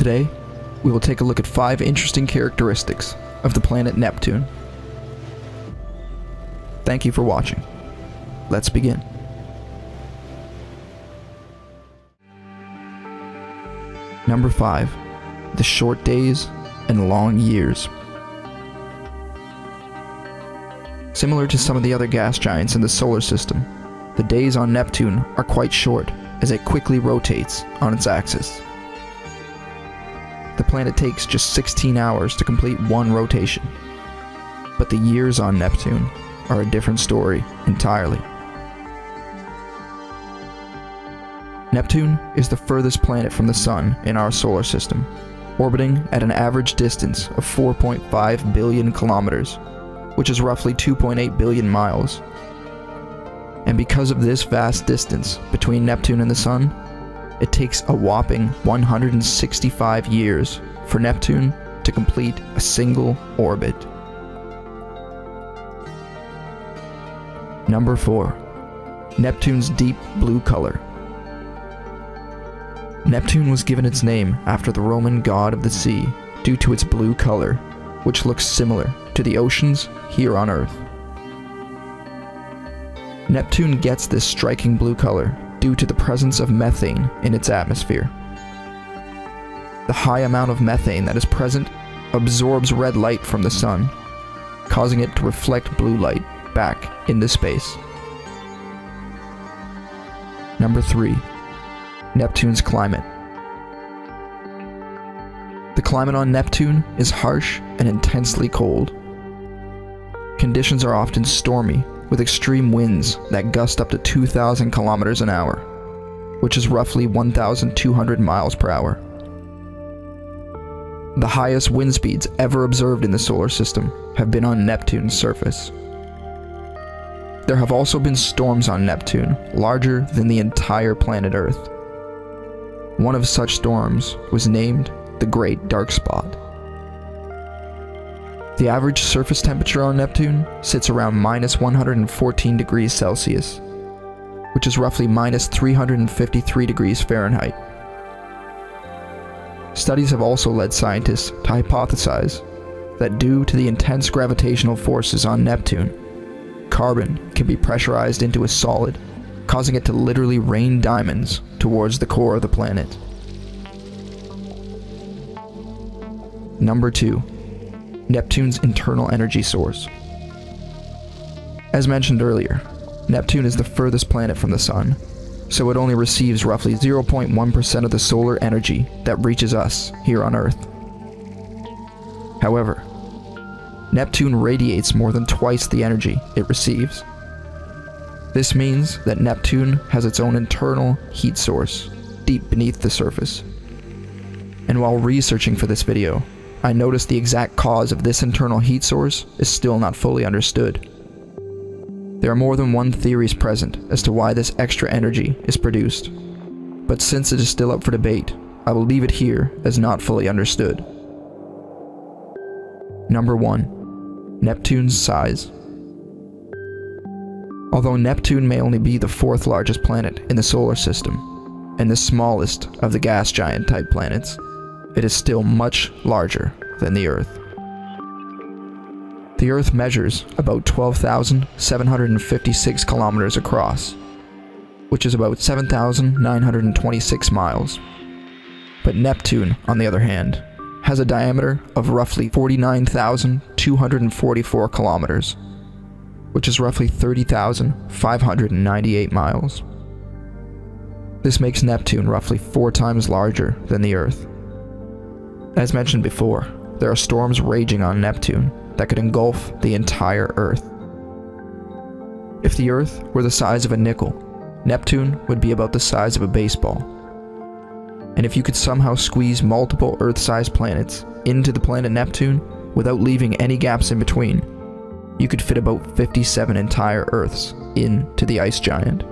Today, we will take a look at five interesting characteristics of the planet Neptune. Thank you for watching. Let's begin. Number 5. The short days and long years. Similar to some of the other gas giants in the solar system, the days on Neptune are quite short as it quickly rotates on its axis. Planet takes just 16 hours to complete one rotation, but the years on Neptune are a different story entirely. Neptune is the furthest planet from the Sun in our solar system, orbiting at an average distance of 4.5 billion kilometers, which is roughly 2.8 billion miles. And because of this vast distance between Neptune and the Sun, it takes a whopping 165 years for Neptune to complete a single orbit. Number 4. Neptune's deep blue color. Neptune was given its name after the Roman god of the sea due to its blue color, which looks similar to the oceans here on Earth. Neptune gets this striking blue color due to the presence of methane in its atmosphere. The high amount of methane that is present absorbs red light from the sun, causing it to reflect blue light back into space. Number 3. Neptune's climate. The climate on Neptune is harsh and intensely cold. Conditions are often stormy, with extreme winds that gust up to 2,000 kilometers an hour, which is roughly 1,200 miles per hour. The highest wind speeds ever observed in the solar system have been on Neptune's surface. There have also been storms on Neptune larger than the entire planet Earth. One of such storms was named the Great Dark Spot. The average surface temperature on Neptune sits around minus 114 degrees Celsius, which is roughly minus 353 degrees Fahrenheit. Studies have also led scientists to hypothesize that due to the intense gravitational forces on Neptune, carbon can be pressurized into a solid, causing it to literally rain diamonds towards the core of the planet. Number 2. Neptune's internal energy source. As mentioned earlier, Neptune is the furthest planet from the Sun, so it only receives roughly 0.1% of the solar energy that reaches us here on Earth. However, Neptune radiates more than twice the energy it receives. This means that Neptune has its own internal heat source deep beneath the surface. And while researching for this video, I noticed the exact cause of this internal heat source is still not fully understood. There are more than one theories present as to why this extra energy is produced, but since it is still up for debate, I will leave it here as not fully understood. Number 1. Neptune's size. Although Neptune may only be the fourth largest planet in the solar system, and the smallest of the gas giant type planets, it is still much larger than the Earth. The Earth measures about 12,756 kilometers across, which is about 7,926 miles. But Neptune, on the other hand, has a diameter of roughly 49,244 kilometers, which is roughly 30,598 miles. This makes Neptune roughly four times larger than the Earth. As mentioned before, there are storms raging on Neptune that could engulf the entire Earth. If the Earth were the size of a nickel, Neptune would be about the size of a baseball. And if you could somehow squeeze multiple Earth-sized planets into the planet Neptune without leaving any gaps in between, you could fit about 57 entire Earths into the ice giant.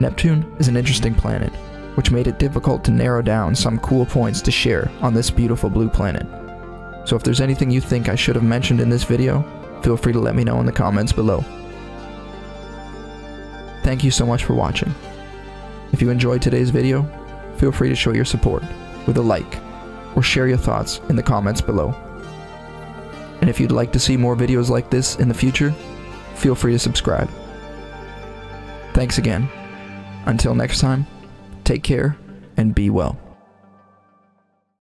Neptune is an interesting planet, which made it difficult to narrow down some cool points to share on this beautiful blue planet. So if there's anything you think I should have mentioned in this video, feel free to let me know in the comments below. Thank you so much for watching. If you enjoyed today's video, feel free to show your support with a like or share your thoughts in the comments below. And if you'd like to see more videos like this in the future, feel free to subscribe. Thanks again. Until next time, take care and be well.